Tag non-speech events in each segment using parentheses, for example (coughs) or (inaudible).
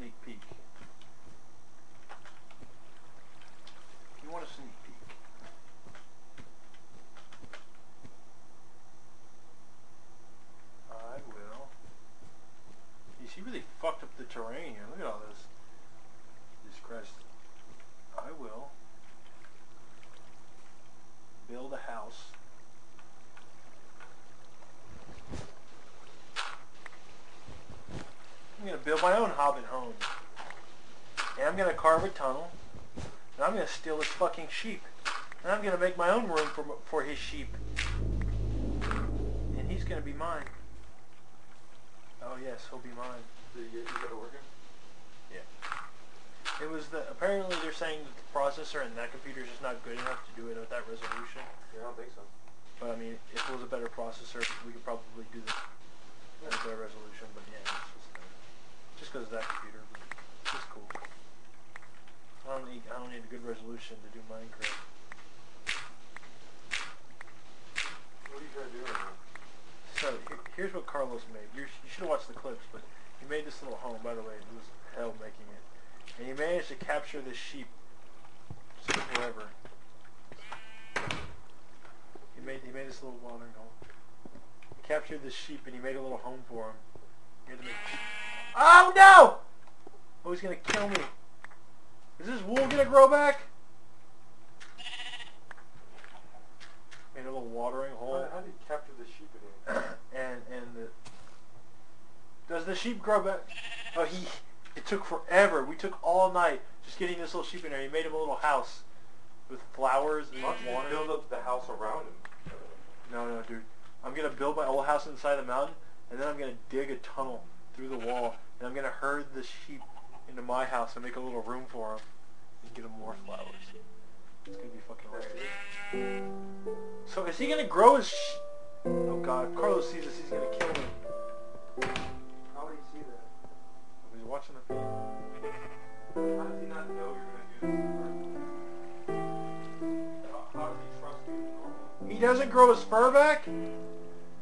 sneak peek. Build my own hobbit home. And I'm gonna carve a tunnel. And I'm gonna steal his fucking sheep. And I'm gonna make my own room for for his sheep. And he's gonna be mine. Oh yes, he'll be mine. Did you get you got it working? It was the apparently they're saying that the processor in that computer is just not good enough to do it at that resolution. Yeah, I don't think so. But I mean, if it was a better processor, we could probably do this at a better resolution. But yeah, just because of that computer, but it's cool. I don't need I don't need a good resolution to do Minecraft. What are you trying to do right now? So here, here's what Carlos made. You're, you should have watched the clips, but he made this little home. By the way, it was hell making it, and he managed to capture this sheep forever. He made he made this little watering hole. He captured this sheep and he made a little home for him. He had to make. Oh no! Oh, he's gonna kill me. Is this wool gonna grow back? Made a little watering hole. How, how do you capture the sheep in here? (coughs) and and the does the sheep grow back? Oh, he it took forever. We took all night just getting this little sheep in there. He made him a little house with flowers and Why water. build up the house around him? No, no, dude. I'm gonna build my old house inside the mountain, and then I'm gonna dig a tunnel through the wall, and I'm gonna herd the sheep into my house and make a little room for them and get them more flowers. It's gonna be fucking rad. So is he gonna grow his? Sh- oh God, if Carlos sees this, he's gonna kill me. How would he see that? He's watching the feed. How does he not know you're going to do this? How, does he trust you normally? He doesn't grow his fur back.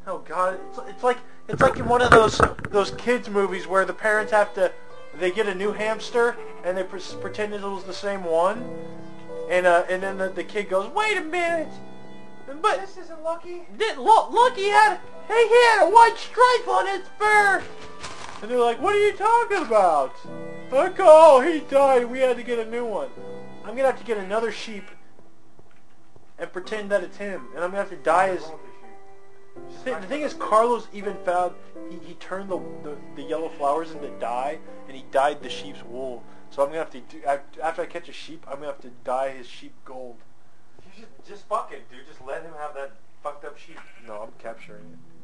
Oh God, it's, it's like it's like in one of those those kids movies where the parents have to they get a new hamster and they pre- pretend it was the same one, and uh, and then the, the kid goes, wait a minute, but This isn't lucky. did Lo- Lucky had hey he had a white stripe on his fur, and they're like, what are you talking about? Like, oh he died, we had to get a new one. I'm gonna have to get another sheep and pretend that it's him, and I'm gonna have to dye his. What's wrong with the? The thing, is, Carlos even found he, he turned the, the the yellow flowers into dye, and he dyed the sheep's wool. So I'm gonna have to do after I catch a sheep, I'm gonna have to dye his sheep gold. You should just fuck it, dude. Just let him have that fucked up sheep. No, I'm capturing it.